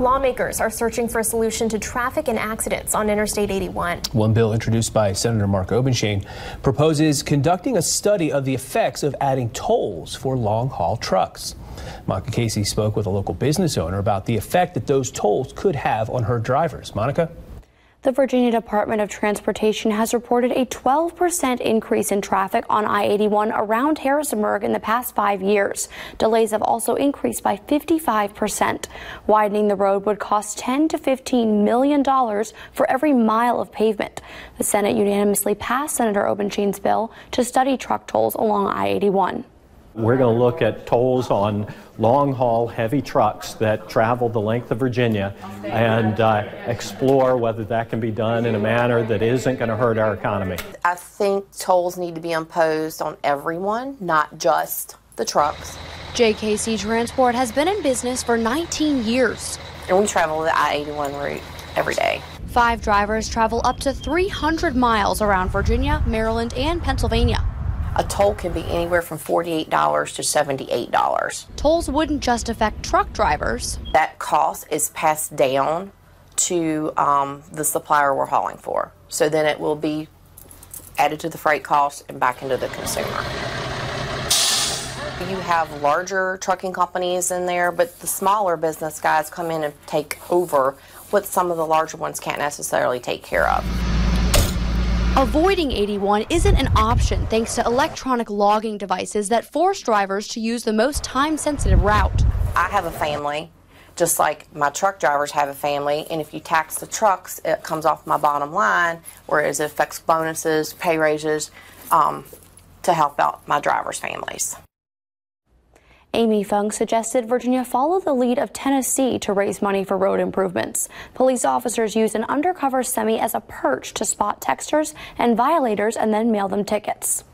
Lawmakers are searching for a solution to traffic and accidents on Interstate 81. One bill introduced by Senator Mark Obenshain proposes conducting a study of the effects of adding tolls for long haul trucks. Monica Casey spoke with a local business owner about the effect that those tolls could have on her drivers. Monica? The Virginia Department of Transportation has reported a 12% increase in traffic on I 81 around Harrisonburg in the past five years. Delays have also increased by 55%. Widening the road would cost 10 to 15 million dollars for every mile of pavement. The Senate unanimously passed Senator Obenshain's bill to study truck tolls along I 81. We're going to look at tolls on long haul heavy trucks that travel the length of Virginia and uh, explore whether that can be done in a manner that isn't going to hurt our economy. I think tolls need to be imposed on everyone, not just the trucks. JKC Transport has been in business for 19 years. And we travel the I 81 route every day. Five drivers travel up to 300 miles around Virginia, Maryland, and Pennsylvania. A toll can be anywhere from $48 to $78. Tolls wouldn't just affect truck drivers. That cost is passed down to um, the supplier we're hauling for. So then it will be added to the freight cost and back into the consumer. You have larger trucking companies in there, but the smaller business guys come in and take over what some of the larger ones can't necessarily take care of. Avoiding 81 isn't an option thanks to electronic logging devices that force drivers to use the most time sensitive route. I have a family, just like my truck drivers have a family, and if you tax the trucks, it comes off my bottom line, whereas it affects bonuses, pay raises um, to help out my drivers' families. Amy Fung suggested Virginia follow the lead of Tennessee to raise money for road improvements. Police officers use an undercover semi as a perch to spot texters and violators and then mail them tickets.